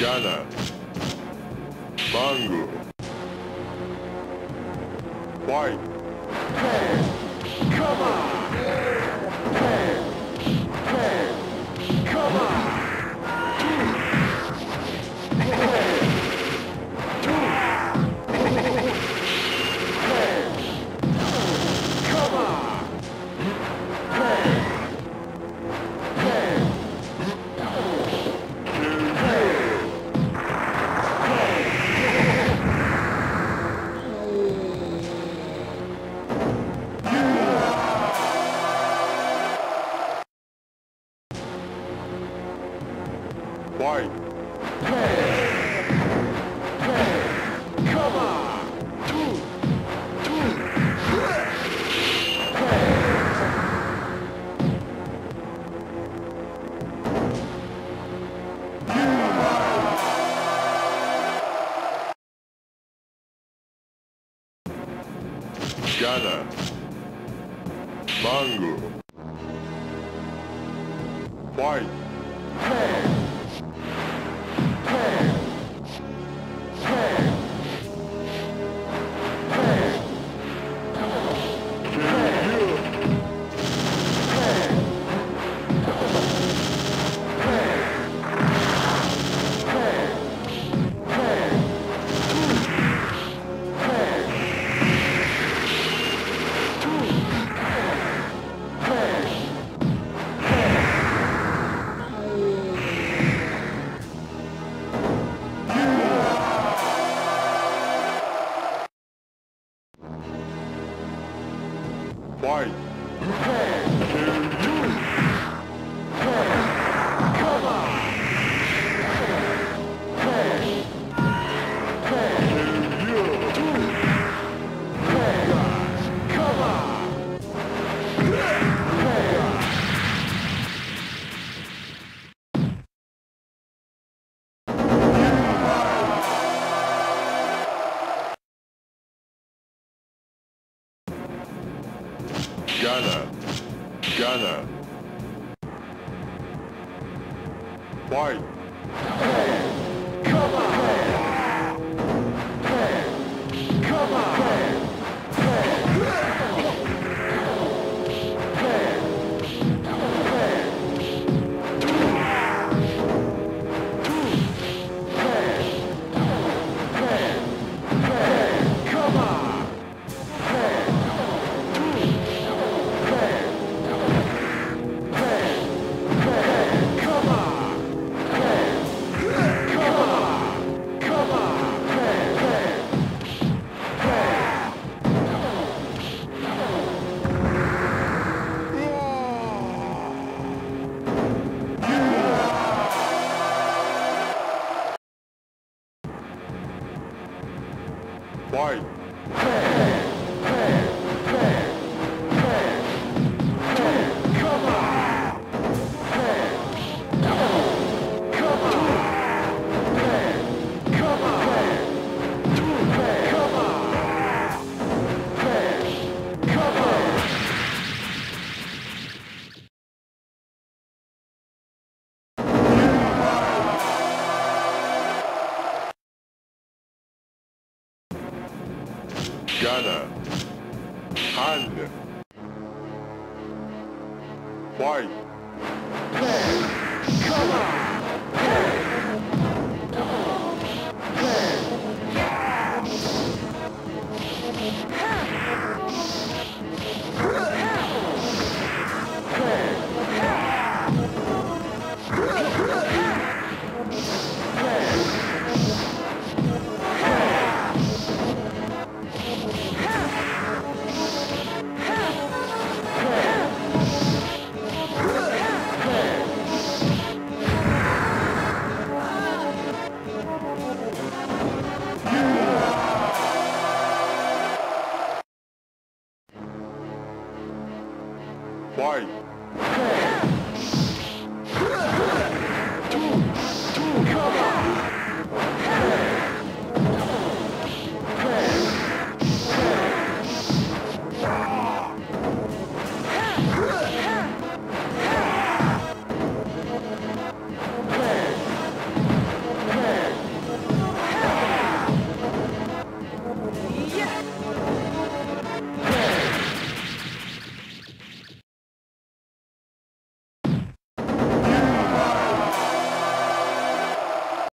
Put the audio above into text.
Ghana, Mango, White, Come on! White, Come on! Ghana, Mango, White, White, Ghana, Ghana, White, Ghana, Hand, White, Come on!